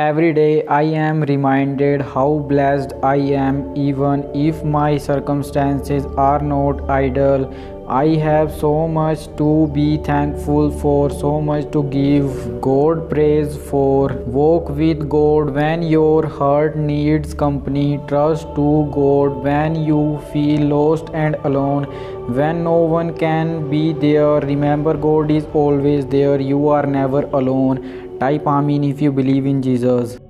Every day I am reminded how blessed I am, even if my circumstances are not ideal. I have so much to be thankful for, so much to give God praise for. Walk with God when your heart needs company. Trust to God when you feel lost and alone. When no one can be there, remember God is always there. You are never alone. Type Amin if you believe in Jesus.